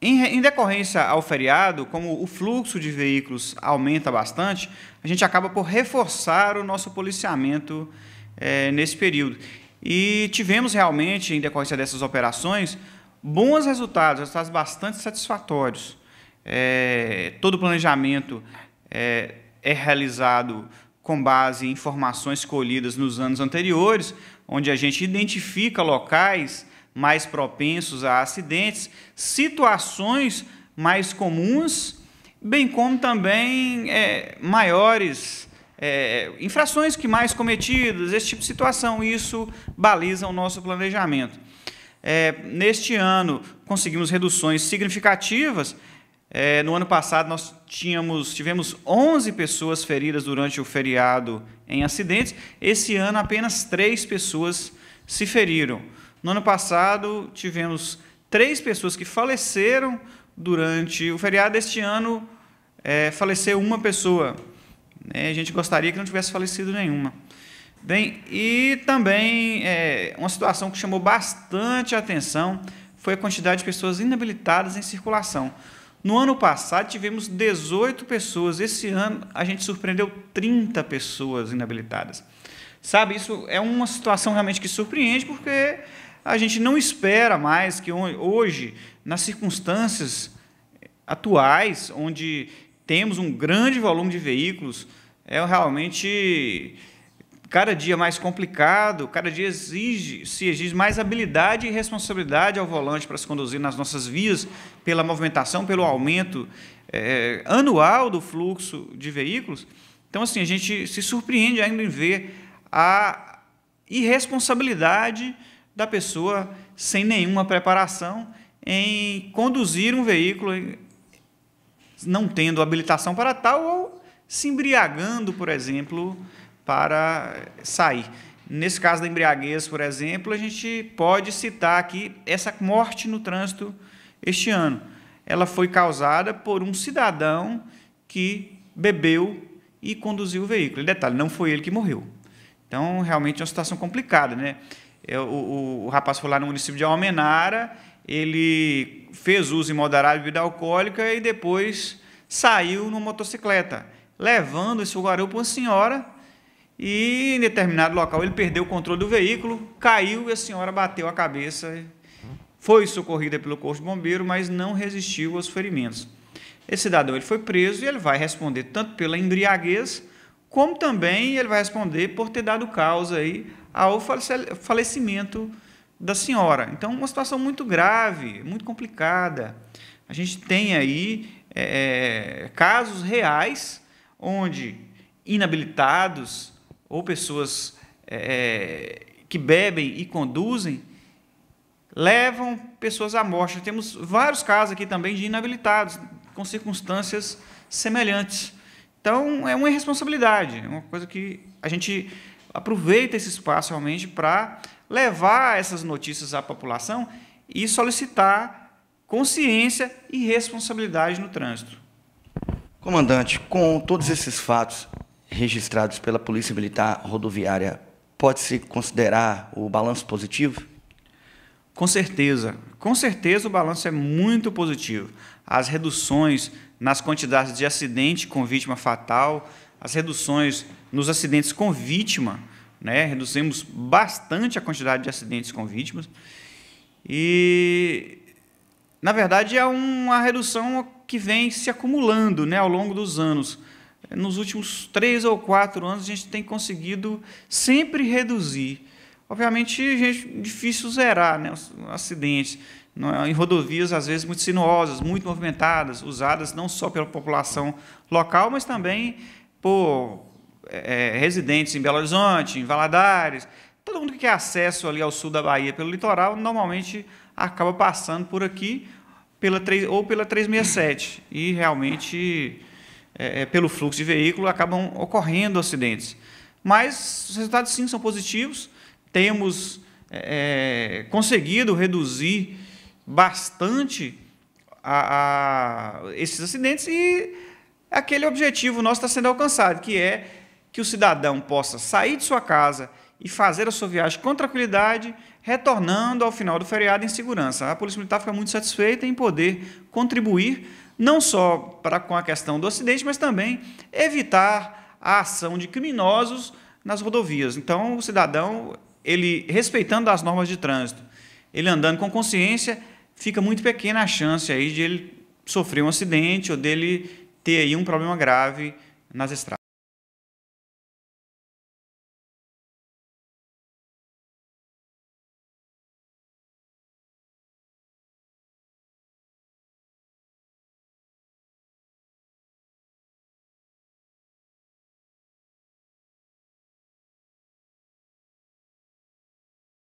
Em, decorrência ao feriado, como o fluxo de veículos aumenta bastante, a gente acaba por reforçar o nosso policiamento é, nesse período. E tivemos realmente, em decorrência dessas operações, bons resultados, resultados bastante satisfatórios. É, todo o planejamento é, é realizado com base em informações colhidas nos anos anteriores, onde a gente identifica locais mais propensos a acidentes, situações mais comuns, bem como também é, maiores é, infrações que mais cometidas, esse tipo de situação. Isso baliza o nosso planejamento. É, neste ano, conseguimos reduções significativas. É, no ano passado, nós tínhamos, tivemos 11 pessoas feridas durante o feriado em acidentes. Esse ano, apenas três pessoas se feriram. No ano passado, tivemos três pessoas que faleceram durante o feriado. Este ano, é, faleceu uma pessoa. É, a gente gostaria que não tivesse falecido nenhuma. Bem, e também é, uma situação que chamou bastante atenção foi a quantidade de pessoas inabilitadas em circulação. No ano passado tivemos 18 pessoas, esse ano a gente surpreendeu 30 pessoas inabilitadas. Sabe, isso é uma situação realmente que surpreende, porque a gente não espera mais que hoje, nas circunstâncias atuais, onde temos um grande volume de veículos, é realmente cada dia mais complicado, cada dia exige, se exige mais habilidade e responsabilidade ao volante para se conduzir nas nossas vias, pela movimentação, pelo aumento é, anual do fluxo de veículos. Então, assim, a gente se surpreende ainda em ver a irresponsabilidade da pessoa sem nenhuma preparação em conduzir um veículo não tendo habilitação para tal ou se embriagando, por exemplo, para sair. Nesse caso da embriaguez, por exemplo, a gente pode citar aqui essa morte no trânsito este ano. Ela foi causada por um cidadão que bebeu e conduziu o veículo. E detalhe, não foi ele que morreu. Então, realmente é uma situação complicada, né? O, o, o, rapaz foi lá no município de Almenara, ele fez uso imoderado de bebida alcoólica e depois saiu numa motocicleta, levando esse garoto para uma senhora e em determinado local ele perdeu o controle do veículo, caiu e a senhora bateu a cabeça, foi socorrida pelo corpo de bombeiro, mas não resistiu aos ferimentos. Esse cidadão ele foi preso e ele vai responder tanto pela embriaguez, como também ele vai responder por ter dado causa aí ao falecimento da senhora. Então, uma situação muito grave, muito complicada. A gente tem aí é, é, casos reais onde inabilitados ou pessoas é, que bebem e conduzem levam pessoas à morte. Temos vários casos aqui também de inabilitados com circunstâncias semelhantes. Então, é uma irresponsabilidade, é uma coisa que a gente aproveita esse espaço realmente para levar essas notícias à população e solicitar consciência e responsabilidade no trânsito. Comandante, com todos esses fatos registrados pela Polícia Militar Rodoviária, pode-se considerar o balanço positivo? Com certeza, com certeza o balanço é muito positivo. As reduções nas quantidades de acidente com vítima fatal, as reduções nos acidentes com vítima, né? reduzimos bastante a quantidade de acidentes com vítimas. E, na verdade, é uma redução que vem se acumulando né, ao longo dos anos. Nos últimos três ou quatro anos, a gente tem conseguido sempre reduzir. Obviamente, é difícil zerar né, os acidentes em rodovias, às vezes, muito sinuosas, muito movimentadas, usadas não só pela população local, mas também por é, residentes em Belo Horizonte, em Valadares, todo mundo que quer acesso ali ao sul da Bahia pelo litoral, normalmente acaba passando por aqui pela 3, ou pela 367 e realmente é, é, pelo fluxo de veículo acabam ocorrendo acidentes. Mas os resultados sim são positivos, temos é, é conseguido reduzir bastante a, a esses acidentes e aquele objetivo nosso está sendo alcançado, que é que o cidadão possa sair de sua casa e fazer a sua viagem com tranquilidade, retornando ao final do feriado em segurança. A Polícia Militar fica muito satisfeita em poder contribuir não só para com a questão do acidente, mas também evitar a ação de criminosos nas rodovias. Então, o cidadão, ele respeitando as normas de trânsito, ele andando com consciência, fica muito pequena a chance aí de ele sofrer um acidente ou dele ter aí um problema grave nas estradas.